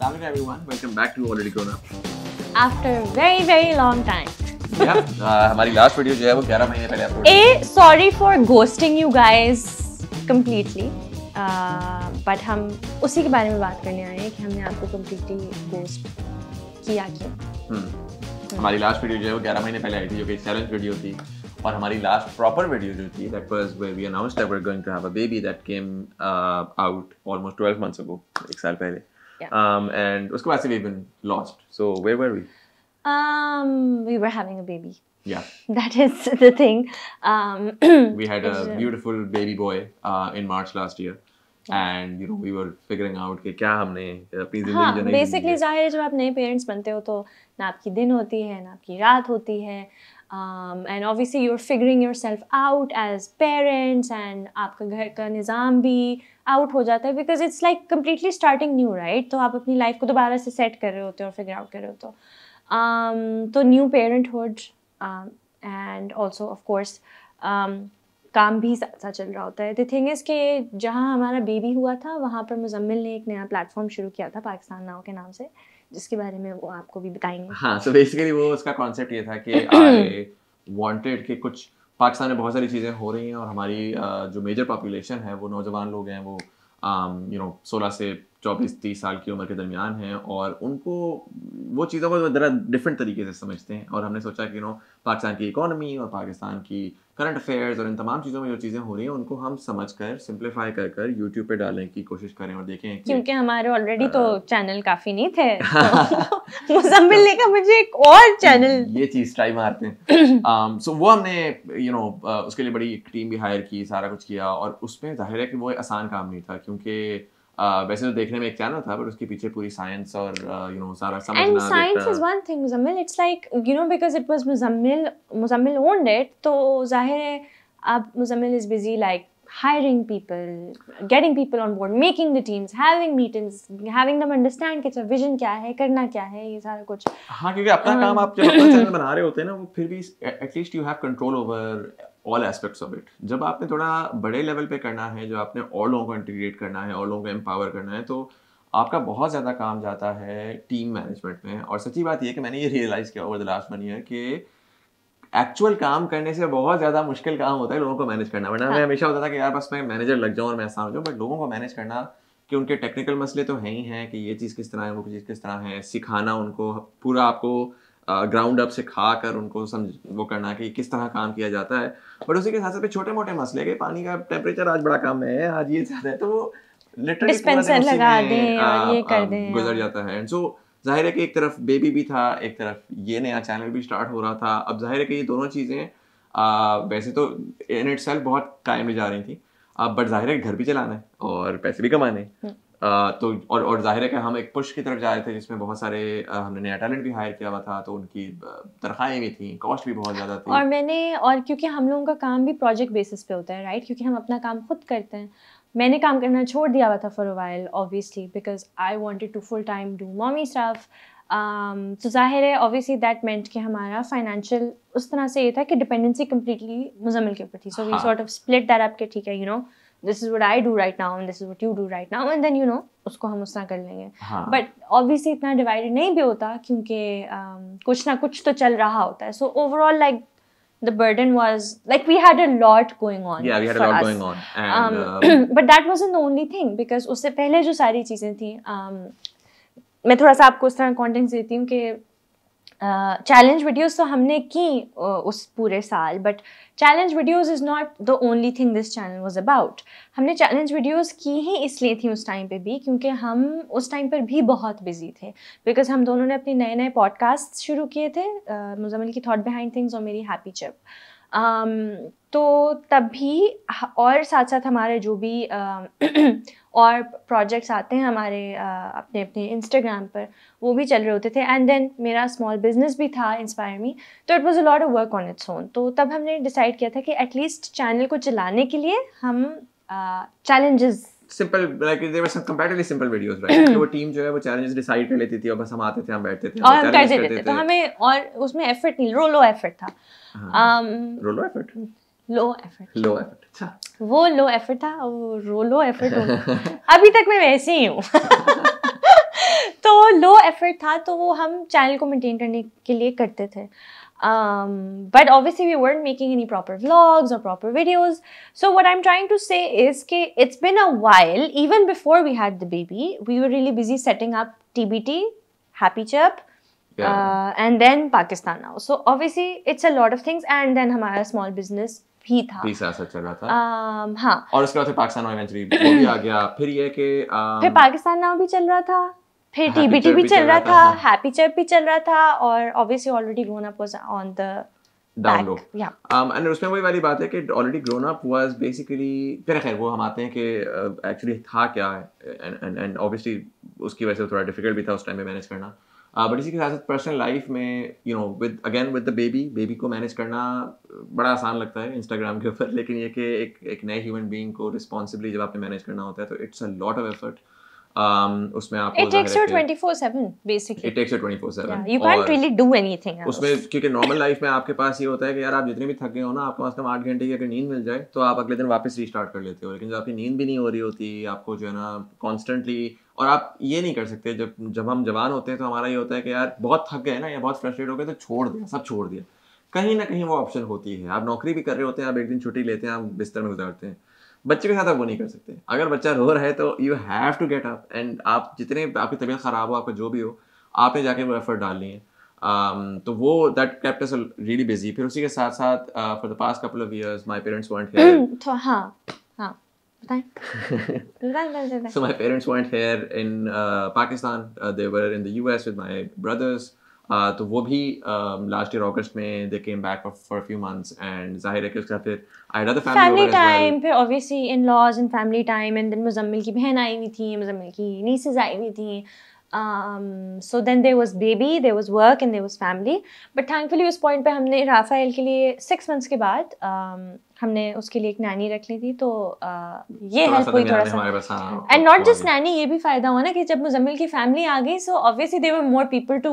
Hello everyone, welcome back to Already Grown Up. After very very long time Yeah, uh, हमारी last video जो है वो 11 महीने पहले upload A sorry for ghosting you guys completely but हम उसी के बारे में बात करने आए हैं कि हमने आपको कम्प्लीटली गोस्ट किया क्यों? हम्म। हमारी लास्ट वीडियो जो है वो 11 महीने पहले आई थी जो कि चैलेंज वीडियो थी। और हमारी लास्ट प्रॉपर वीडियो जो थी that was where we announced that we are going to have a baby that came out almost 12 months ago एक साल पहले। Yeah. um and उसके बाद से we've been lost so where were we um, we were having a baby yeah that is the thing um, we had a It's, uh, beautiful baby boy uh, in March last year and you know we were figuring out कि क्या हमने अपनी जिंदगी हाँ जो नहीं basically जिंदगी जाहिर है जब आप नए पेरेंट्स बनते हो तो ना आपकी दिन होती है ना आपकी रात होती है Um, you are figuring your self out as parents and आपका घर का निज़ाम भी आउट हो जाता है because it's like completely starting new right तो आप अपनी लाइफ को दोबारा से सेट कर रहे होते हो और फिगर आउट कर रहे हो। तो um, तो new parenthood and also of course um, काम भी साथ चल रहा होता है। द थिंग इज़ कि जहाँ हमारा बेबी हुआ था वहाँ पर मुजम्मिल ने एक नया प्लेटफॉर्म शुरू किया था पाकिस्तान नाव के नाम से। जिसके बारे में वो आपको भी बताएँगे। हाँ सो so बेसिकली वो उसका कॉन्सेप्ट ये था कि आई वांटेड कि कुछ, पाकिस्तान में बहुत सारी चीज़ें हो रही हैं और हमारी जो मेजर पॉपुलेशन है, वो नौजवान लोग हैं, वो यू नो सोलह से चौबीस तीस साल की उम्र के दरमियान हैं और उनको वो चीज़ों को ज़रा डिफरेंट तरीके से समझते हैं। और हमने सोचा कि यू नो पाकिस्तान की इकोनॉमी और पाकिस्तान की करंट अफेयर्स और इन तमाम चीज़ों में जो चीज़ें हो रही हैं उनको हम समझ कर सिंप्लीफाई कर कर यूट्यूब पे डालने की कोशिश करें और देखें क्योंकि हमारे ऑलरेडी तो चैनल काफ़ी नहीं थे। तो मुजम्मिल ने कहा मुझे एक और चैनल ये चीज़ ट्राई मारते हैं। सो वो हमने यू नो उसके लिए बड़ी टीम भी हायर की सारा कुछ किया और उसमें ज़ाहिर है कि वो आसान काम नहीं था क्योंकि uh, वैसे तो देखने में एक चैनल था पर उसके पीछे पूरी साइंस और यू नो सारा समझना science is देखना one thing, Muzammil. It's like, you know, because it was Muzammil, Muzammil owned it, तो ज़ाहिर है अब Muzammil is busy like hiring people, getting people on board, making the teams, having meetings, having them understand कि अच्छा vision क्या है, करना क्या है, ये सारा कुछ. हाँ क्योंकि अपना काम आप जब अपना चैनल बना रहे होते हैं ना वो फिर भी at least you have control over all aspects of it जब आपने थोड़ा बड़े लेवल पे करना है जो आपने और लोगों को इंटीग्रेट करना है और लोगों को एम्पावर करना है तो आपका बहुत ज़्यादा काम जाता है टीम मैनेजमेंट में। और सच्ची बात यह कि मैंने ये रियलाइज़ किया over the last one year कि एक्चुअल काम करने से बहुत ज़्यादा मुश्किल काम होता है लोगों को मैनेज करना। वरना मैं हमेशा होता था कि यार बस मैं मैनेजर लग जाऊँ और मैं आसान हो जाऊँ बट लोगों को मैनेज करना कि उनके टेक्निकल मसले तो हैं ही हैं कि ये चीज़ किस तरह है वो चीज़ किस तरह है सिखाना उनको पूरा आपको ग्राउंड अप सिखा कर उनको समझ वो करना कि किस तरह काम किया जाता है। बट उसी के साथ साथ छोटे मोटे मसले के पानी का टेम्परेचर आज बड़ा कम है आज ये ज़्यादा है तो वो उसी लगा दें और ये कर आ, दें, गुजर हाँ। जाता है। एंड सो ज़ाहिर है कि एक तरफ़ बेबी भी था एक तरफ़ ये नया चैनल भी स्टार्ट हो रहा था। अब ज़ाहिर है कि ये दोनों चीज़ें वैसे तो इन इट बहुत टाइम में जा रही थी। अब बट ज़ाहिर है घर भी चलाना है और पैसे भी कमाने हैं। तो और और ज़ाहिर है कि हम एक पुश की तरफ़ जा रहे थे जिसमें बहुत सारे हमने नया टैलेंट भी हायर किया हुआ था तो उनकी तनख्वाहें भी थी कॉस्ट भी बहुत ज़्यादा थी। और मैंने और क्योंकि हम लोगों का काम भी प्रोजेक्ट बेसिस पे होता है राइट क्योंकि हम अपना काम खुद करते हैं। मैंने काम करना छोड़ दिया हुआ था for a while obviously because I wanted to full time do mommy stuff तो ज़ाहिर है ऑब्वियसली दैट मेंट कि हमारा फाइनेंशियल उस तरह से ये था कि डिपेंडेंसी कम्प्लीटली मुजम्मिल के ऊपर थी। So we. Sort of split that up के ठीक है you know this is what I do right now this is what you do right now and then you know उसको हम उस तरह कर लेंगे। हाँ। बट ऑब्वियसली इतना डिवाइडेड नहीं भी होता क्योंकि um, कुछ ना कुछ तो चल रहा होता है। So overall like the burden was like we had a lot going on yeah we had a lot us. going on and Um, uh, but that wasn't the only thing because उससे पहले जो सारी चीज़ें थी um, मैं थोड़ा सा आपको उस तरह कॉन्टेंट देती हूँ कि चैलेंज वीडियोज़ तो हमने की uh, उस पूरे साल but challenge videos is not the only thing this channel was about हमने चैलेंज वीडियोज़ की ही इसलिए थी उस टाइम पे भी क्योंकि हम उस टाइम पर भी बहुत बिज़ी थे. बिकॉज़ हम दोनों ने अपने नए नए पॉडकास्ट शुरू किए थे uh, मुजम्मिल की थॉट बिहाइंड थिंग्स और मेरी हैप्पी चिप तो तब भी और साथ साथ हमारे जो भी और प्रोजेक्ट्स आते हैं हमारे अपने अपने इंस्टाग्राम पर वो भी चल रहे होते थे। एंड देन मेरा स्मॉल बिज़नेस भी था इंस्पायर मी तो it was a lot of work on its own तो तब हमने डिसाइड किया था कि एटलीस्ट चैनल को चलाने के लिए हम challenges simple like there were some comparatively simple videos right वो टीम जो है वो चैलेंजेस डिसाइड कर लेती थी और बस हम आते थे हम बैठते थे और हम कर देते थे। तो हमें और उसमें एफर्ट नहीं लो लो एफर्ट था। अच्छा। वो लो एफर्ट था अभी तक मैं वैसे ही हूँ। तो लो एफर्ट था तो वो हम चैनल को मेंटेन करने के लिए करते थे। But obviously we weren't making any proper vlogs और proper videos so what I am trying to say is के it's been a while even before we had the baby we were really busy setting up T B T Happy Chip Yeah. uh, and then pakistan now. So obviously it's a lot of things. And then हमारा small business भी था। भी साथ चल रहा था। Um, हाँ। और उसके बाद फिर पाकिस्तान और इवेंचुअली वो भी आ गया। फिर ये कि um, फिर पाकिस्तान नाउ भी चल रहा था। फिर टीबीटी भी चल रहा था। हैप्पी चर्प भी चल रहा था। और obviously already grown up was on the down low um, उसमें वही वाली बात है कि already grown up was basically फिर खैर वो हम आते हैं कि एक्चुअली था क्या? एंड एंड ऑब्वियसली उसकी वजह से थोड़ा डिफ़िकल्ट भी था उस टाइम में मैनेज करना। बट इसी के साथ साथ पर्सनल लाइफ में you know with again with the baby baby को मैनेज करना बड़ा आसान लगता है इंस्टाग्राम के ऊपर, लेकिन ये कि एक एक नए ह्यूमन बीइंग को रिस्पॉन्सिबली जब आपने मैनेज करना होता है तो it's a lot of effort उसमें आपको ज़ाहिर है कि- 24/7 basically it takes you 24/7 yeah you can't really do anything else. उसमें क्योंकि नॉर्मल लाइफ में आपके पास ये होता है कि यार आप जितने भी थक गए हो ना आपको कम से कम आठ घंटे की अगर नींद मिल जाए तो आप अगले दिन वापस रीस्टार्ट कर लेते हो। लेकिन जब आपकी नींद भी नहीं हो रही होती आपको जो है ना कॉन्स्टेंटली और आप ये नहीं कर सकते जब जब हम जवान होते हैं तो हमारा ये होता है कि यार बहुत थक गए ना या बहुत फ्रस्ट्रेट हो गए तो छोड़ दिया सब छोड़ दिया कहीं ना कहीं वो ऑप्शन होती है। आप नौकरी भी कर रहे होते हैं आप एक दिन छुट्टी लेते हैं आप बिस्तर में गुजारते हैं। बच्चे के साथ आप वो नहीं कर सकते। अगर बच्चा रो रहा है तो you have to get up and आप जितने आपकी तबीयत खराब हो आपका जो भी हो आपने जाके वो एफर्ट डालनी है। Um, तो वो दैट कैप्ट रियली बिज़ी फिर उसी के साथ साथ for the past couple of years my parents weren't हाँ so my parents weren't here in uh, Pakistan uh, they were in the US with my brothers तो वो भी लास्ट ईयर अगस्त में they came back for few months and ज़ाहिर है कि उसके फिर आई अदर फैमिली फैमिली टाइम फिर obviously in laws and family time and then Muzammil की बहन आई हुई थी मुजम्मिल की नीसेस आई हुई थी um so then there was baby there was work and there was family but thankfully उस point पे हमने राफेल के लिए six months के बाद um, हमने उसके लिए एक नैनी रख ली थी तो uh, ये हेल्प हुई थोड़ा सा। And not just a nanny ये भी फ़ायदा हुआ ना कि जब मुजम्मिल की फैमिली आ गई so obviously there were more people to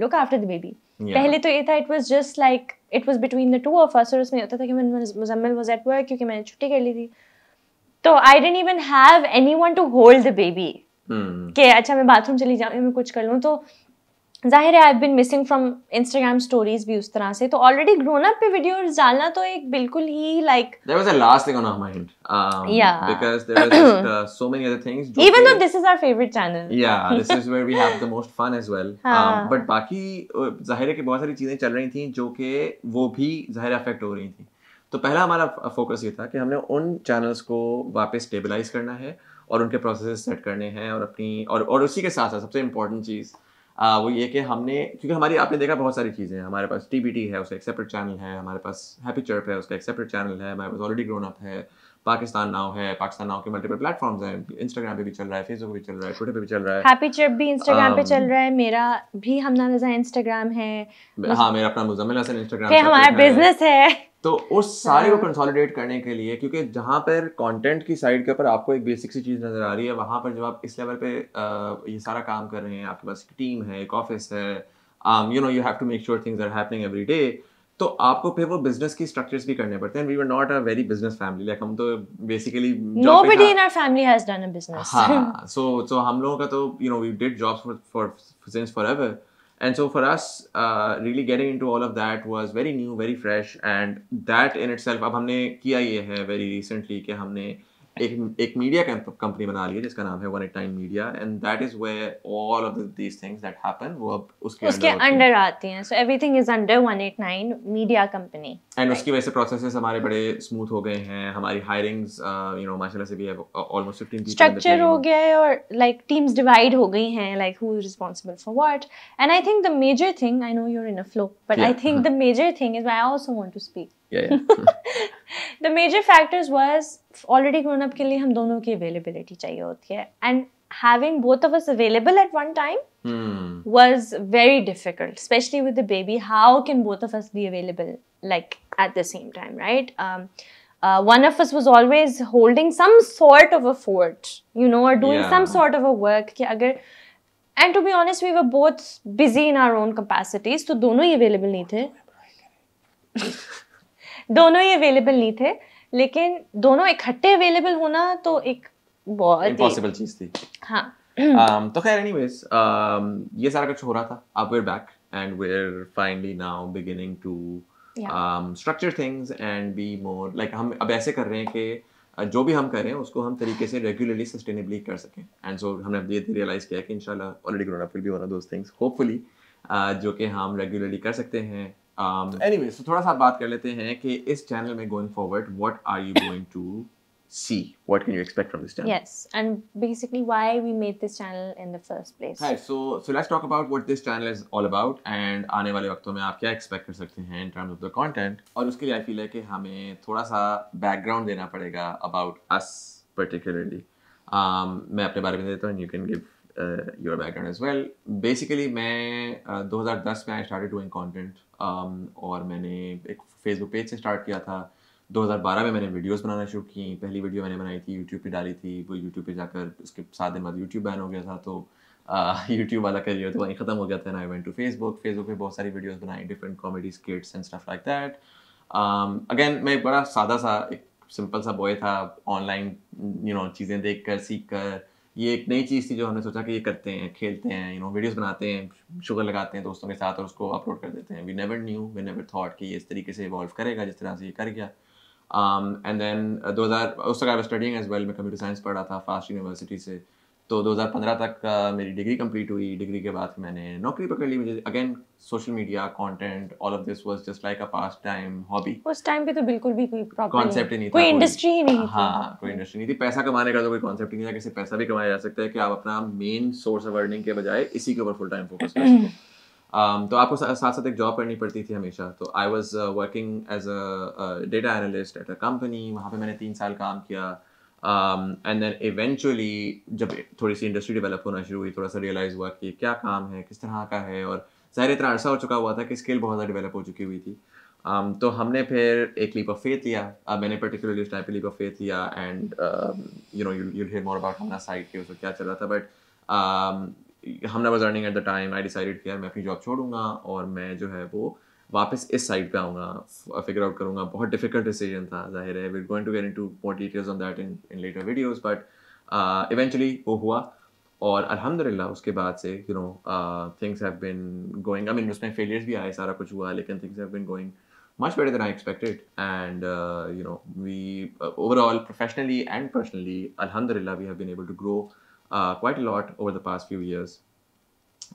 look after the baby पहले तो ये था it was just like it was between the two of us और उसमें होता था कि मैं मुजम्मिल वाज एट वर्क क्योंकि मैंने छुट्टी कर ली थी। तो I didn't even have anyone to hold the baby कि अच्छा मैं बाथरूम चली जाऊँ मैं कुछ कर लूँ तो ज़ाहिर है I been missing from Instagram stories भी उस तरह से तो ऑलरेडी ग्रोन अप पे वीडियोस डालना तो एक बिल्कुल ही like That was the last thing on our mind. Um, Yeah. Because there are just uh, so many other things. जो even though this is our favourite channel Yeah, this is where we have the most fun as well. हाँ. Um, बाकी uh, ज़ाहिर है कि बहुत सारी चीज़ें चल रही थी जो कि वो भी ज़ाहिर अफेक्ट हो रही थी तो पहला हमारा फोकस ये था कि हमने उन चैनल्स को वापस स्टेबलाइज करना है और उनके प्रोसेस सेट करने हैं और अपनी और और उसी के साथ साथ सबसे इम्पोर्टेंट चीज़ आ, वो ये कि हमने क्योंकि हमारी आपने देखा बहुत सारी चीज़ें हैं। हमारे पास टी है उसका एक सेपरेट चैनल है हमारे पास हैप्पी चर्प है उसका एक सेपरेट चैनल है हमारे पास ऑलरेडी ग्रोन अप है पाकिस्तान नाउ है पाकिस्तान नाउ के मल्टीपल प्लेटफॉर्म्स हैं इंस्टाग्राम पे भी चल रहा है फेसबुक पे भी चल रहा है ट्विटर पे भी चल रहा है। हैप्पी चिप भी इंस्टाग्राम पे Um, चल रहा है मेरा भी हमना रजा इंस्टाग्राम है। हाँ मेरा अपना मुजम्मिल हसन इंस्टाग्राम हमारा बिज़नेस है। तो उस सारे हाँ। को कंसोलिडेट करने के लिए क्योंकि जहाँ पर कंटेंट की साइड के ऊपर आपको एक बेसिक सी चीज़ नज़र आ रही है वहाँ पर जब आप इस लेवल पे अ, ये सारा काम कर रहे हैं आपके पास एक टीम है एक ऑफ़िस है you know you have to make sure things are happening every day तो आपको फिर वो बिज़नेस की स्ट्रक्चर्स भी करने पड़ते हैं। We were not a very business family like हम तो basically nobody in our family has done a business. हाँ so so हम लोगों का तो you know we did jobs for for since forever and so for us uh, really getting into all of that was very new very fresh and that in itself अब हमने किया ये है very recently कि हमने एक एक media company बना ली है जिसका नाम है 189 media and that is where all of these things that happen वो अब उसके उसके अंडर आती हैं। So everything is under 189 media company and उसकी वजह से प्रोसेसेस हमारे बड़े स्मूथ हो गए हैं। हमारी हायरिंग्स यू नो माशाल्लाह से भी almost 15 people in the structure हो। गया है और लाइक टीम्स डिवाइड हो गई हैं like who is responsible for what and I think the major thing I know you are in a flow but I think the major thing is I also want to speak yeah yeah. the major factors was already grown up के लिए हम दोनों की availability चाहिए होती है and having both of us available at one time hmm. was very difficult especially with the baby how can both of us be available like at the same time right um, uh, one of us was always holding some sort of a fort you know or doing Yeah. some sort of a work कि अगर and to be honest we were both busy in our own capacities तो दोनों ही available नहीं थे दोनों ही available नहीं थे लेकिन दोनों इकट्ठे अवेलेबल होना तो एक बहुत इम्पॉसिबल चीज़ थी। हाँ। Um, तो खैर एनीवेज um, ये सारा कुछ हो रहा था। अब back and we're finally now beginning to Yeah. um, structure things and be more हम अब ऐसे कर रहे हैं कि जो भी हम कर रहे हैं उसको हम तरीके से रेगुलरली सस्टेनेबली कर सकें। एंड सो हमने अब ये रियलाइज़ किया कि इंशाल्लाह already grown up will be one of those things hopefully जो कि हम रेगुलरली कर सकते हैं। एनीवे so थोड़ा सा बात कर लेते हैं कि इस चैनल में going forward what are you going to see what can you expect from this channel Yes, and basically why we made this channel in the first place. Hi, so so let's talk about what this channel is all about and आने वाले वक्तों में आप क्या expect कर सकते हैं in terms of the content और उसके लिए I feel है कि हमें थोड़ा सा background देना पड़ेगा about us particularly um, मैं अपने बारे में देता हूँ you can give uh, your background as well basically मैं uh, 2010 में I started doing content um, और मैंने एक फेसबुक पेज से स्टार्ट किया था। 2012 में मैंने वीडियोस बनाना शुरू की। पहली वीडियो मैंने बनाई थी यूट्यूब पे डाली थी। वो यूट्यूब पे जाकर, उसके सात दिन बाद यूट्यूब बैन हो गया था। तो यूट्यूब वाला करियर तो वहीं ख़त्म हो गया था। I went to Facebook Facebook पे बहुत सारी वीडियोस बनाई different comedy skits and stuff like that again मैं बड़ा सादा सा, एक सिंपल सा बॉय था। ऑनलाइन यू नो चीज़ें देख कर सीख कर ये एक नई चीज़ थी जो हमने सोचा कि ये करते हैं खेलते हैं यू नो वीडियोस बनाते हैं शुगर लगाते हैं दोस्तों के साथ और उसको अपलोड कर देते हैं। We never knew we never thought कि ये इस तरीके से इवॉल्व करेगा जिस तरह से ये कर गया। Um, and then uh, 2000 उस तक आई स्टडिंग एज वेल मैं कंप्यूटर साइंस पढ़ रहा था फास्ट यूनिवर्सिटी से। तो 2015 तक मेरी डिग्री कंप्लीट हुई। डिग्री के बाद मैंने नौकरी पकड़ ली मुझे। Again social media content all of this was just like a pastime hobby उस टाइम पे तो बिल्कुल भी कोई कॉन्सेप्ट ही नहीं था कोई इंडस्ट्री ही नहीं थी। हाँ कोई इंडस्ट्री नहीं थी। पैसा कमाने का तो कोई कॉन्सेप्ट ही नहीं था। कैसे पैसा भी कमाया जा सकता है कि आप अपना मेन सोर्स ऑफ़ अर्निंग के बजाय इसी के ऊपर फुल टाइम फोकस कर सको। Um, तो आपको साथ साथ एक जॉब करनी पड़ती थी हमेशा। तो I was working as a data analyst at a company वहाँ पे मैंने तीन साल काम किया। एंड देन इवेंचुअली जब थोड़ी सी इंडस्ट्री डेवलप होना शुरू हुई थोड़ा सा रियलाइज़ हुआ कि क्या काम है किस तरह का है और ज़ाहिर इतना अरसा हो चुका हुआ था कि स्किल बहुत ज़्यादा डेवलप हो चुकी हुई थी। Um, तो हमने फिर एक लीप ऑफ़ फेथ लिया। uh, मैंने पर्टिकुलरली उस टाइम पे लीप ऑफ़ फेथ लिया and you know you hear more about हमारा साइड के उसमें क्या चल रहा था। बट हमने was earning at the time I decided किया मैं अपनी जॉब छोड़ूँगा और मैं जो है वो वापस इस साइड पे आऊँगा फिगर आउट करूँगा बहुत डिफ़िकल्ट डिसीज़न था ज़ाहिर है we going to get into more details on that in in later videos but eventually वो हुआ और अल्हम्दुलिल्लाह उसके बाद से you know things have been going I mean उसमें फेलियर्स भी आए सारा कुछ हुआ लेकिन things have been going much better than I expected. And uh, you know, we uh, overall, professionally and personally, Alhamdulillah, we have been able to grow uh, quite a lot over.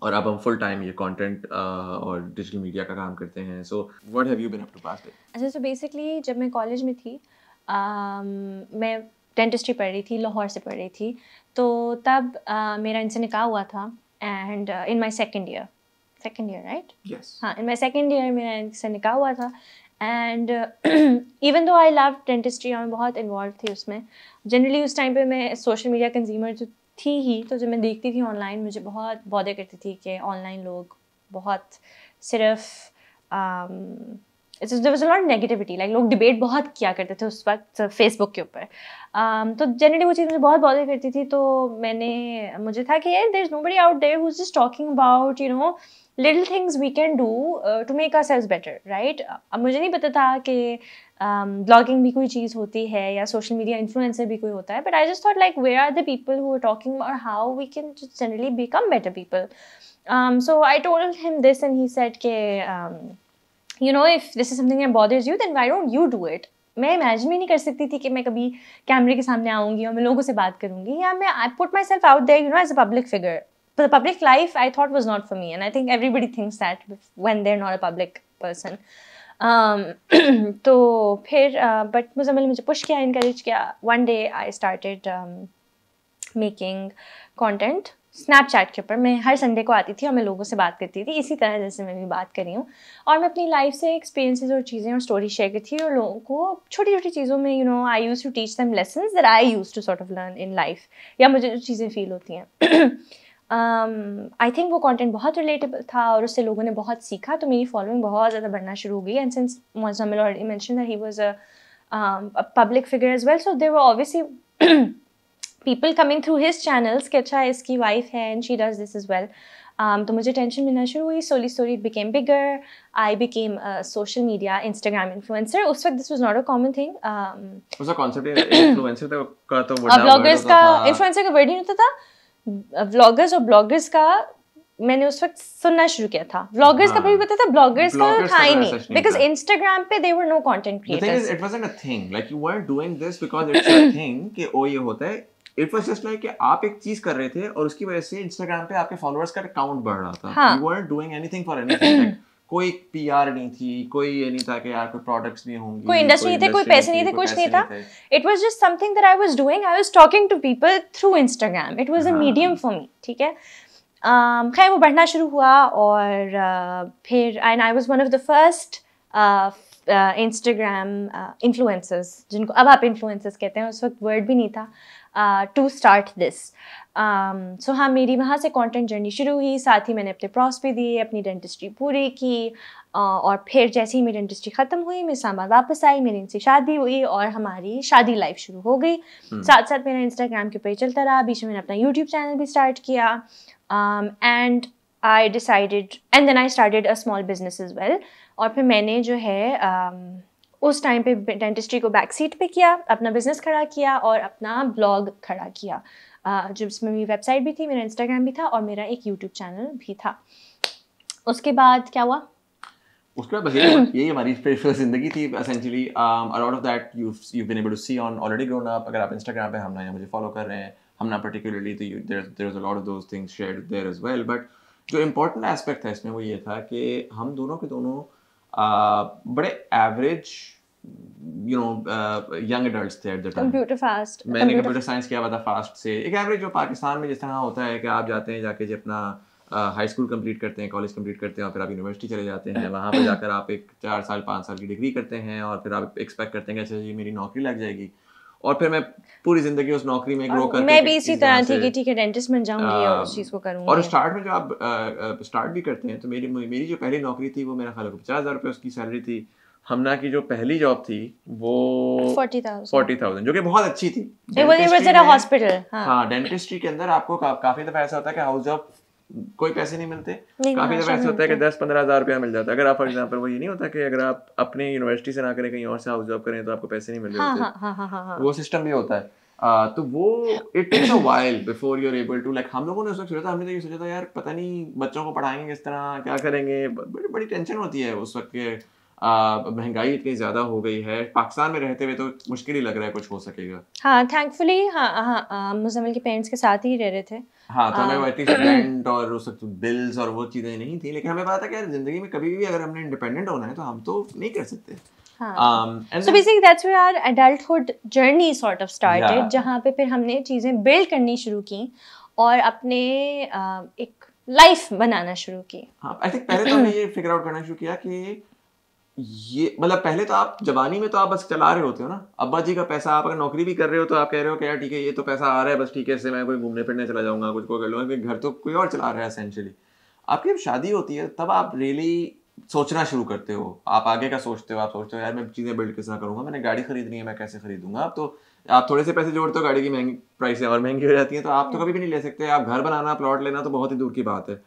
और अब हम full time ये content और digital media का काम करते हैं. So what have you been up to past अच्छा सो बेसिकली जब मैं कॉलेज में थी um, मैं डेंटिस्ट्री पढ़ रही थी लाहौर से पढ़ रही थी तो तब uh, मेरा इनसे निकाह हुआ था and in my second year second year right yes हाँ इन माई सेकेंड ईयर मेरा इनसे निकाह हुआ था and even though I love dentistry और मैं बहुत इन्वॉल्व थी उसमें जनरली उस टाइम पे मैं सोशल मीडिया कंज्यूमर जो थी ही। तो जब मैं देखती थी ऑनलाइन मुझे बहुत बॉदर करती थी कि ऑनलाइन लोग बहुत सिर्फ़ देर वॉज़ नेगेटिविटी लाइक लोग डिबेट बहुत किया करते थे उस वक्त फेसबुक के ऊपर। Um, तो जनरली वो चीज़ मुझे बहुत बॉदर करती थी तो मैंने मुझे था कि there is nobody out there who is talking about you know little things we can do to make our selves better right अब मुझे नहीं पता था कि ब्लॉगिंग भी कोई चीज़ होती है या सोशल मीडिया इन्फ्लुएंसर भी कोई होता है but I just thought like where are the people who are talking और how we can generally become better people so I told him this and he said के you know if this is something that bothers you then why don't you do it मैं imagine भी नहीं कर सकती थी कि मैं कभी कैमरे के सामने आऊँगी और मैं लोगों से बात करूँगी या मैं I put myself out there you know as a public figure the public life I thought was not for me, and I think everybody thinks that when they're not a public person. Um, तो फिर but uh, Muzammil मुझे push किया encourage किया। One day I started making content Snapchat के ऊपर। मैं हर Sunday को आती थी और मैं लोगों से बात करती थी। इसी तरह जैसे मैं भी बात कर हूँ। और मैं अपनी लाइफ से एक्सपीरियंसेस और चीज़ें और स्टोरी शेयर करती थी और लोगों को छोटी छोटी चीज़ों में you know I use to teach them lesson that I use to sort of learn in life या मुझे जो चीज़ें फील होती हैं। आई um, थिंक वो कंटेंट बहुत रिलेटेबल था और उससे लोगों ने बहुत सीखा तो मेरी फॉलोइंग बहुत ज़्यादा बढ़ना शुरू हो गई and since Muzammil already mention that he was a public figure as well so there obviously people coming through his channels कि अच्छा इसकी वाइफ है and she does this as well तो मुझे टेंशन मिलना शुरू हुई slowly story became bigger I became social media Instagram influencer उस वक्त this was not a common thing उसका कांसेप्ट इन्फ्लुएंसर का तो ब्लॉगर्स का इन्फ्लुएंसर का वर्ड ही नहीं होता था। व्लॉगर्स और ब्लॉगर्स का मैंने उस वक्त सुनना शुरू किया था। व्लॉगर्स का हाँ। भी पता था? ब्लॉगर्स का था ही नहीं। बिकॉज़ इंस्टाग्राम पे देवर नो कॉन्टेंट क्रिएट है। इट वाज जस्ट आप एक चीज़ कर रहे थे और उसकी वजह से इंस्टाग्राम पे आपके फॉलोअर्स का अकाउंट बढ़ रहा था। You were doing anything for anything कोई PR नहीं थी, कोई ये नहीं था कि यार कोई products भी होंगी. कोई industry नहीं थे, कोई पैसे नहीं थे, कुछ नहीं था. थे. it was just something that I was doing. I was talking to people through Instagram. It was a हाँ. medium for me. ठीक है um, खैर वो बढ़ना शुरू हुआ और uh, फिर and I was one of the first Instagram influencers जिनको अब आप इन्फ्लुएंसर्स कहते हैं उस वक्त वर्ड भी नहीं था टू स्टार्ट दिस सो हाँ मेरी वहाँ से कंटेंट जर्नी शुरू हुई। साथ ही मैंने अपने प्रॉस भी दिए अपनी डेंटिस्ट्री पूरी की और फिर जैसे ही मेरी डेंटिस्ट्री ख़त्म हुई मैं इस्लामाबाद वापस आई मेरी इनसे शादी हुई और हमारी शादी लाइफ शुरू हो गई। साथ साथ मेरा इंस्टाग्राम के पेज चलता रहा। बीच में मैंने अपना यूट्यूब चैनल भी स्टार्ट किया। And I I and then I I a small business as well और फिर मैंने जो है um, उस टाइम पे डेंटिस्ट्री को बैक सीट पे किया अपना बिज़नेस खड़ा किया और अपना ब्लॉग खड़ा किया। जिसमें मेरी वेबसाइट भी थी मेरा इंस्टाग्राम भी था और मेरा एक यूट्यूब चैनल भी था। उसके बाद क्या हुआ? उसके बाद यही हमारी स्पेशल ज़िंदगी थी essentially a lot of that you you been able to see on already grown up अगर आप इंस्टाग्राम पे हम ना मुझे फॉलो कर रहे हैं हम ना पर्टिकुलरली तो there is a lot of those things shared there as well but जो इंपॉर्टेंट एस्पेक्ट था इसमें वो ये था कि हम दोनों के दोनों uh, बड़े average. You know young adults थे at the time computer fast मैंने कंप्यूटर साइंस किया हुआ था फास्ट से। एक एवरेज जो पाकिस्तान में जिस तरह होता है कि आप जाते हैं जाके जी अपना हाई स्कूल कंप्लीट करते हैं कॉलेज कंप्लीट करते हैं और फिर आप यूनिवर्सिटी चले जाते हैं वहाँ पर जाकर आप एक चार साल पाँच साल की डिग्री करते हैं और फिर आप एक्सपेक्ट करते हैं कि अच्छा जी मेरी नौकरी लग जाएगी। और फिर मैं पूरी ज़िंदगी उस नौकरी में ग्रो कर मैं भी इसी तरह थी कि ठीक है डेंटिस्ट बन जाऊँगी और उस चीज़ को करूँगी। और स्टार्ट में जो आप स्टार्ट भी करते हैं तो मेरी मेरी जो पहली नौकरी थी वो मेरा ख्याल पचास हज़ार रुपये उसकी सैलरी थी। हमना की जो पहली जॉब थी वो फोर्टी थाउज़ेंड जो कि बहुत अच्छी थी। Hospital हाँ। हाँ डेंटिस्ट्री के अंदर आपको का, काफ़ी दफ़ा ऐसा होता है कि हाउस जॉब कोई पैसे नहीं मिलते। नहीं, काफ़ी हाँ, दफ़ा ऐसा होता है कि दस पंद्रह हज़ार रुपया मिल जाता है। अगर आप फॉर एग्जांपल वो ये नहीं होता कि अगर आप अपने यूनिवर्सिटी से ना करें कहीं और से हाउस जॉब करें तो आपको पैसे नहीं मिल रहे हाँ होते। हाँ हाँ हाँ हाँ हाँ। वो सिस्टम भी होता है। तो वो it takes a while before you are able to like हम लोगों ने उस वक्त सोचा था हमने तो ये सोचा था यार पता नहीं बच्चों को पढ़ाएँगे किस तरह क्या करेंगे? बड़ी बड़ी टेंशन होती है उस वक्त के महँगाई इतनी ज़्यादा हो गई है पाकिस्तान में रहते हुए तो मुश्किल ही लग रहा है कुछ हो सकेगा। हाँ थैंकफुली हाँ हाँ हाँ, मुजम्मिल के पेरेंट्स के साथ ही रह रहे थे। हाँ तो हमें एटलीस्ट रेंट और उस बिल्स और वो चीज़ें नहीं थी लेकिन हमें पता था कि यार ज़िंदगी में कभी भी अगर हमने इंडिपेंडेंट होना है तो हम तो नहीं कर सकते। हाँ। Um, and so basically that's where our adulthood journey sort of started जहाँ पे फिर हमने चीज़ें बिल्ड करनी शुरू की और अपने अ, एक लाइफ बनाना शुरू की। हाँ आई थिंक पहले तो हमने ये फिगर आउट करना शुरू किया कि ये मतलब पहले तो आप जवानी में तो आप बस चला रहे होते हो ना। अब्बा जी का पैसा आप अगर नौकरी भी कर रहे हो तो आप कह रहे हो कि यार ठीक है ये तो पैसा आ रहा है बस ठीक है इससे मैं कोई घूमने फिरने चला जाऊँगा कुछ को कर लूँगा क्योंकि घर तो कोई और चला रहा है असेंशली आपकी जब शादी होती है तब आप रियली सोचना शुरू करते हो। आप आगे का सोचते हो आप सोचते हो यार मैं चीज़ें बिल्ड किस तरह करूँगा मैंने गाड़ी खरीदनी है मैं कैसे खरीदूँगा? आप तो आप थोड़े से पैसे जोड़ते हो गाड़ी की महँगी प्राइसें और महँगी हो जाती हैं तो आप तो कभी भी नहीं ले सकते। आप घर बनाना प्लॉट लेना तो बहुत ही दूर की बात है।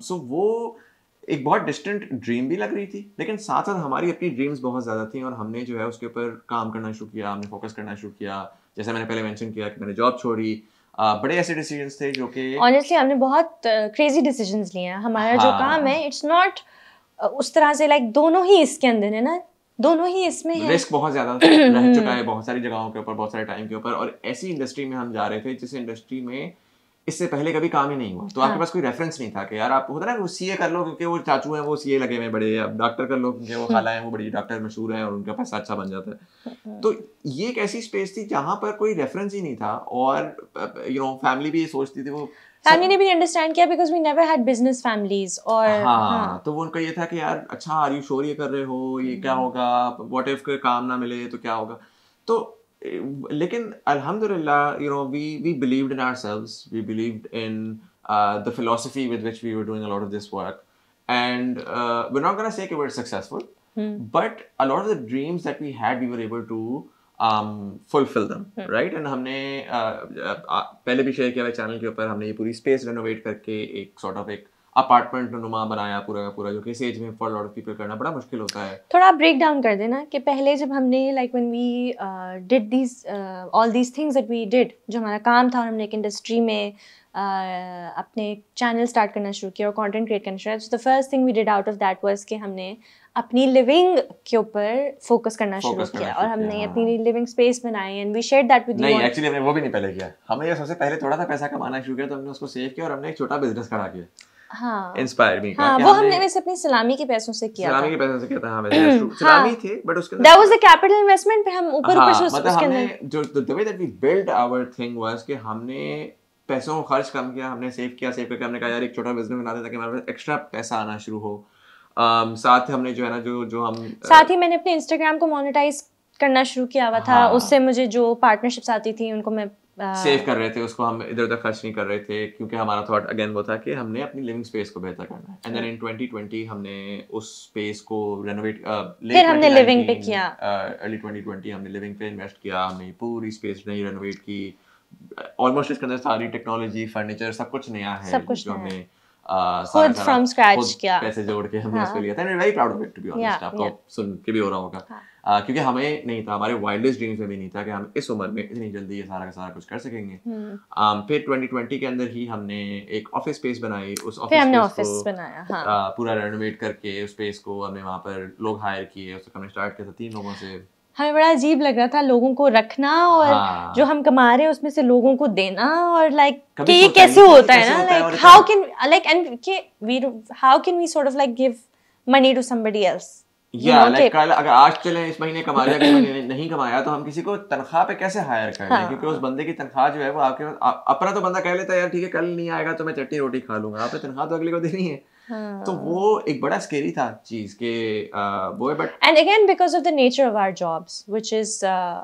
सो वो एक बहुत डिस्टेंट ड्रीम भी लग रही थी लेकिन साथ साथ हमारी अपनी ड्रीम्स बहुत ज़्यादा थी और हमने जो है उसके ऊपर काम करना शुरू किया हमने फोकस करना शुरू किया। जैसे मैंने पहले मेंशन किया कि मैंने जॉब छोड़ी आ, बड़े ऐसे डिसीजंस थे जो कि ऑनेस्टली हमने बहुत क्रेजी डिसीजंस लिए हैं। हमारा हाँ, जो। काम है इट्स नॉट उस तरह से लाइक like, दोनों ही इसके अंदर है ना? दोनों ही इसमें है। रिस्क बहुत ज़्यादा रह चुका है बहुत सारी जगहों के ऊपर बहुत सारे टाइम के ऊपर। और ऐसी इंडस्ट्री में हम जा रहे थे जिस इंडस्ट्री में इससे पहले कभी काम ही नहीं हुआ। तो आपके हाँ। पास कोई रेफरेंस नहीं था कि यार आप होता ना वो सीए कर लो क्योंकि वो चाचू हैं वो सीए लगे हुए बड़े अब डॉक्टर कर लो क्योंकि वो खाला हैं वो बड़ी डॉक्टर मशहूर हैं और उनका पैसा अच्छा बन जाता है। तो ये एक ऐसी स्पेस थी जहाँ पर कोई रेफरेंस ही नहीं था और यू नो फैमिली भी ये सोचती थी वो फैमिली ने भी अंडरस्टैंड किया because we never had business families और हाँ हाँ। तो वो उनका ये था कि यार अच्छा आर यू श्योर ये कर रहे हो? ये क्या होगा? व्हाट इफ़ काम ना मिले तो क्या होगा? तो लेकिन अल्हम्दुलिल्लाह you know we we believed in ourselves we believed in the philosophy with which we were doing a lot of this work and uh, we're not going to say कि we're successful but a lot of the dreams that we had we were able to um, fulfill them right and हमने uh, uh, पहले भी share किया हुआ channel के ऊपर हमने ये पूरी स्पेस रेनोवेट करके एक सॉर्ट ऑफ़ एक अपार्टमेंट नुमा बनाया पूरा का पूरा जो कि इस एज में फॉर लॉट ऑफ़ पीपल करना बड़ा मुश्किल होता है। थोड़ा ब्रेक डाउन कर देना कि पहले जब हमने like when we did these all these things that we did जो हमारा काम था और हमने एक इंडस्ट्री में uh, अपने चैनल स्टार्ट करना शुरू किया और कंटेंट क्रिएट करना शुरू किया so the first thing we did out of that was कि हमने अपनी लिविंग के ऊपर फोकस करना शुरू किया और हमने किया, अपनी लिविंग स्पेस बनाई and we share that with नहीं एक्चुअली हमने वो भी नहीं पहले किया। हमने ये सबसे पहले थोड़ा सा पैसा कमाना शुरू किया तो हमने उसको सेव किया और हमने एक छोटा बिज़नेस खड़ा किया हाँ। इंस्पायर मी हाँ वो हमने वैसे अपनी सलामी के पैसों से किया सलामी के पैसे से किया था हाँ वैसे सलामी थे बट उसके that was the capital investment फिर हम ऊपर ऊपर हाँ, से मतलब उसके हमने जो the way that we build our thing was कि हमने पैसों को खर्च कम किया हमने सेव किया सेव करके हमने कहा यार एक छोटा बिज़नेस बना दे ताकि हमारे पास एक्स्ट्रा पैसा आना शुरू हो। Um, साथ हमने जो है ना जो जो हम साथ ही मैंने अपने इंस्टाग्राम को मोनेटाइज करना शुरू किया हुआ था। हाँ। उससे मुझे जो पार्टनरशिप्स आती थी उनको मैं सेव कर रहे थे उसको हम इधर उधर खर्च नहीं कर रहे थे क्योंकि हमारा थॉट अगेन वो था कि हमने अपनी लिविंग स्पेस को बेहतर करना है। एंड देन इन 2020 हमने उस स्पेस को रेनोवेट फिर हमने living पे किया। अर्ली 2020 हमने लिविंग पे इन्वेस्ट किया हमने पूरी स्पेस नई रेनोवेट की। ऑलमोस्ट इसके अंदर सारी टेक्नोलॉजी फर्नीचर सब कुछ नया है सब कुछ जो हमने uh, खुद scratch खुद किया। पैसे जोड़ के हमने हाँ। इसको लिया था। And very proud of it to be honest आपको सुन के भी हो रहा होगा। आ, क्योंकि हमें नहीं था हमारे वाइल्डेस्ट ड्रीम्स में भी नहीं था कि हम इस उम्र में इतनी जल्दी ये सारा का सारा कुछ कर सकेंगे हम्म। um, फिर 2020 के अंदर ही हमने एक ऑफ़िस स्पेस बनाई उस ऑफ़िस बनाया हाँ आ, पूरा रेनोवेट करके उस स्पेस को हमने वहाँ पर लोग हायर किए उसको हमने स्टार्ट किया था तीन लोगों से हमें बड़ा अजीब लग रहा था लोगों को रखना और हाँ। जो हम कमा रहे हैं उसमें से लोगों को देना और लाइक कि ये कैसे होता है ना like how can like and के we how can we sort of like give money to somebody else या लाइक कल अगर आज चले इस महीने कमा लिया महीने नहीं कमाया तो हम किसी को तनख्वाह पे कैसे हायर कर हाँ। क्योंकि उस बंदे की तनख्वाह जो है वो आपके अपना तो बंदा कह लेता है यार ठीक है कल नहीं आएगा तो मैं चटनी रोटी खा लूँगा। आपने तनख्वाह तो अगले को देनी है। हाँ। तो वो एक बड़ा स्केरी था चीज़ के वो but of the nature of our jobs which is uh,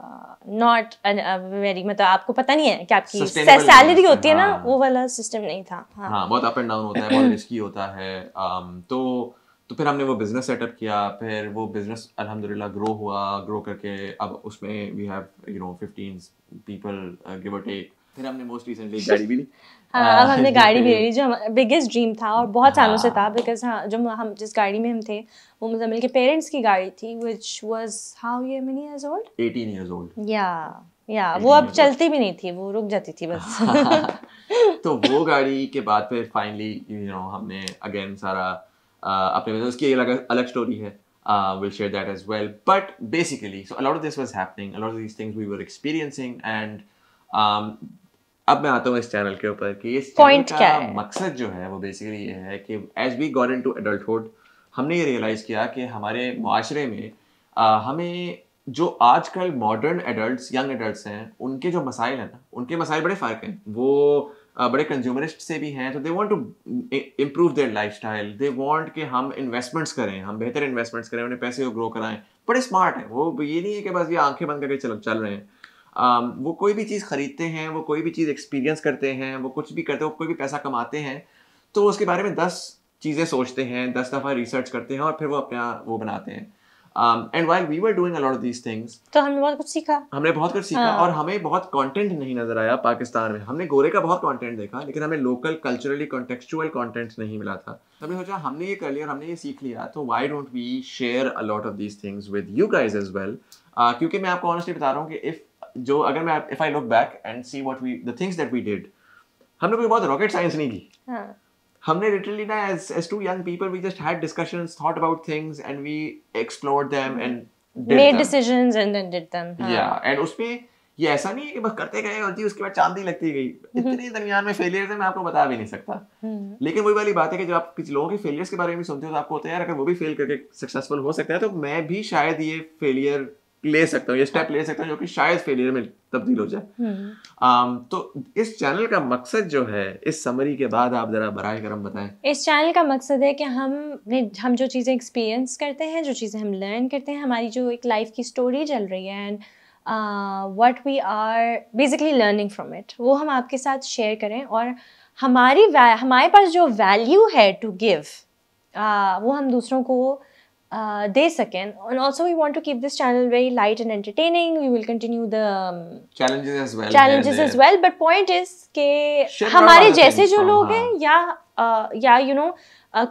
not an, a very मतलब आपको पता नहीं है कि आपकी सैलरी होती है ना हाँ। वो वाला सिस्टम नहीं था। हाँ। हाँ बहुत अप एंड डाउन होता है बहुत रिस्की होता है। Um, तो तो फिर हमने वो बिज़नेस सेटअप किया फिर वो बिज़नेस अल्हम्दुलिल्लाह ग्रो हुआ ग्रो करके अब उसमें we have you know 15 people give और टेक फिर हमने मोस्ट रिसेंटली गाड़ी भी ली। हाँ अब हमने गाड़ी भी ली जो हमारा बिगेस्ट ड्रीम था और बहुत सालों से हाँ। था बिकॉज़ हाँ जो हम जिस गाड़ी में हम थे वो मुजम्मिल के पेरेंट्स की गाड़ी थी विच वाज हाउ ये many years old? 18 years old या या वो अब चलती भी नहीं थी वो रुक जाती थी बस। तो वो गाड़ी के बाद फिर फाइनली यू नो हमने अगेन सारा अपने मतलब उसकी अलग अलग स्टोरी है. Uh, we'll share that as well. But basically so a lot of this was happening. A lot of these things we were experiencing and um, अब मैं आता हूँ इस चैनल के ऊपर कि इस Point का क्या है? मकसद जो है वो बेसिकली ये है कि as we got into adulthood हमने ये रियलाइज़ किया कि हमारे माशरे में uh, हमें जो आजकल मॉडर्न एडल्ट्स यंग एडल्ट्स हैं उनके जो मसाइल हैं ना उनके मसाइल बड़े फ़र्क हैं. वो uh, बड़े कंज्यूमरिस्ट से भी हैं तो they want to improve their lifestyle they want कि हम इन्वेस्टमेंट्स करें हम बेहतर इन्वेस्टमेंट्स करें उन्हें पैसे को ग्रो कराएँ। बड़े स्मार्ट हैं वो ये नहीं है कि बस ये आँखें बंद करके चल चल रहे हैं। um, वो कोई भी चीज़ खरीदते हैं वो कोई भी चीज़ एक्सपीरियंस करते हैं वो कुछ भी करते हैं वो कोई भी पैसा कमाते हैं तो उसके बारे में दस चीज़ें सोचते हैं दस दफ़ा रिसर्च करते हैं और फिर वो अपना वो बनाते हैं। And while we were doing a lot of these things तो हमने बहुत कुछ सीखा। हमने बहुत कुछ सीखा हाँ। और हमें बहुत कंटेंट नहीं नज़र आया पाकिस्तान में। हमने गोरे का बहुत कंटेंट देखा लेकिन हमें लोकल कल्चरली कॉन्टेक्चुअल कंटेंट नहीं मिला था। हमने सोचा हमने ये कर लिया और हमने ये सीख लिया तो why don't we share a lot of these things with you guys as well क्योंकि मैं आपको ऑनेस्टली बता रहा हूँ कि इफ़ जो अगर मैं if I look back and see what we the things that we did हमने कोई बहुत रॉकेट साइंस नहीं की। हाँ। हमने literally ना as as two young people we just had discussions thought about things and we explored them and did made them. decisions and then did them हाँ. yeah and उसमें ये ऐसा नहीं है कि बस करते गए और जी उसके बाद चांदी लगती गई इतने दरमियान में फेलियर है मैं आपको बता भी नहीं सकता हम्म। लेकिन वही वाली बात है कि जब आप किसी लोगों के फेलियर्स के बारे में सुनते हो तो आपको होता है यार अगर वो भी फेल करके सक्सेसफुल हो सकता है तो मैं भी शायद ये फेलियर ले सकता हूँ ये स्टेप ले सकता हूँ जो कि शायद फेलियर में तब्दील हो जाए हम्म। um, तो इस चैनल का मकसद जो है इस समरी के बाद आप जरा बराए करम बताएँ इस चैनल का मकसद है कि हम हम जो चीज़ें एक्सपीरियंस करते हैं जो चीज़ें हम लर्न करते हैं हमारी जो एक लाइफ की स्टोरी चल रही है and what we are basically learning from it वो हम आपके साथ शेयर करें और हमारी हमारे पास जो वैल्यू है टू गिव वो हम दूसरों को uh, दे सकें and also we want to keep this channel very light and entertaining we will continue the challenges as well. challenges as well. But point is कि Share हमारे the जैसे जो लोग हाँ. या या यू नो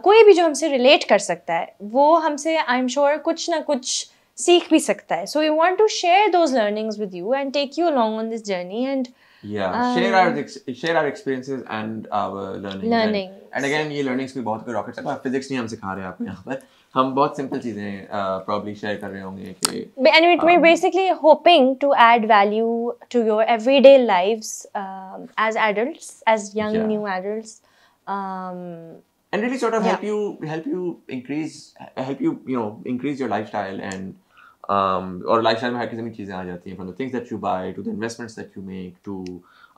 कोई भी जो हमसे रिलेट कर सकता है वो हमसे आई एम श्योर कुछ ना कुछ सीख भी सकता है so we want to share those learnings with you and take you along on this journey and yeah share our share our experiences and our learning Learning. and, and again ये learnings भी बहुत कोई rocket science physics नहीं हम सिखा रहे हैं आपको यहाँ पर। हम बहुत सिंपल चीजें प्रॉब्ली शेयर कर रहे होंगे कि and it, we're basically hoping to add value to your everyday lives um, as adults as young Yeah. new adults um, and really sort of Yeah. help you help you increase help you you know increase your lifestyle and um और lifestyle में हर किस्म की चीजें आ जाती हैं from the things that you buy to the investments that you make to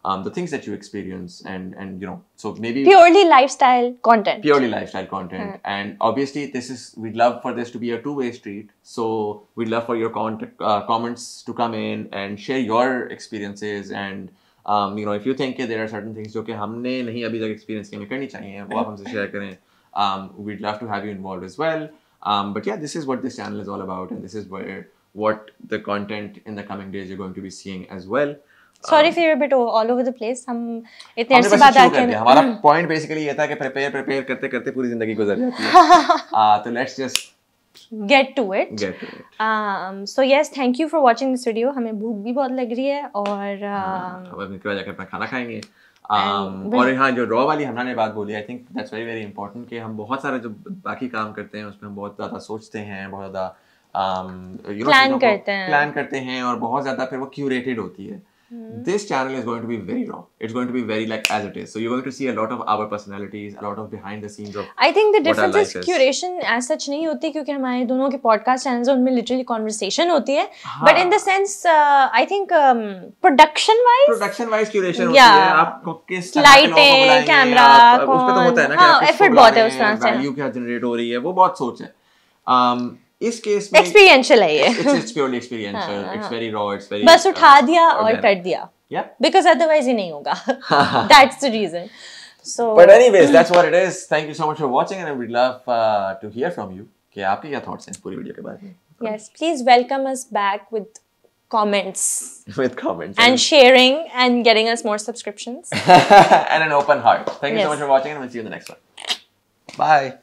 um the things that you experience and and you know so maybe purely lifestyle content purely lifestyle content and obviously this is we'd love for this to be a two-way street so we'd love for your contact, uh, comments to come in and share your experiences and um, you know if you think that there are certain things जो कि हमने नहीं अभी तक experience किए हमें करनी चाहिए वो आप हमसे share करें um, we'd love to have you involved as well um, but yeah this is what this channel is all about and this is where what the content in the coming days you're going to be seeing as well You're a bit o- all over the place. हम इतने अरसे बाद आके हमारा point basically ये था कि prepare prepare करते करते पूरी ज़िंदगी गुजर जाती है। तो let's just get to it. Get to it so yes thank you for watching this video. हमें भूख भी बहुत लग रही है और um, अब जाकर अपना खाना खाएँगे। Um, और हाँ जो रॉ वाली हमने बात बोली I think that's very very important कि हम बहुत सारे जो बाकी काम करते हैं उसमें हम बहुत ज़्यादा सोचते हैं बहुत ज़्यादा um, Plan करते हैं। प्लान करते हैं और बहुत ज़्यादा फिर वो क्यूरेटेड होती है। Hmm. This channel is going to be very raw. It's going to be very like as it is. So you're going to see a lot of our personalities, a lot of behind the scenes of I think the difference is is. curation as such नहीं होती क्योंकि हमारे दोनों के podcast channels हैं उनमें literally conversation होती है हाँ। but in the sense uh, I think um, production wise production wise curation Yeah. होती है आप किस Lighting, camera, आप- उस पे तो होता है ना हाँ, effort बहुत है रहे उस तरह से। value क्या जनरेट हो रही है वो बहुत सोच है um, इस केस में experiential है ये it's, it's purely experiential हाँ, it's हाँ। very raw it's very बस उठा uh, दिया और organic. कर दिया yeah because otherwise ये नहीं होगा that's the reason so but anyways that's what it is thank you so much for watching and we'd love uh, to hear from you कि आपके क्या thoughts हैं इस पूरी वीडियो के बारे में yes please welcome us back with comments with comments and sharing and getting us more subscriptions and an open heart thank you so Yes. much for watching and we'll see you in the next one bye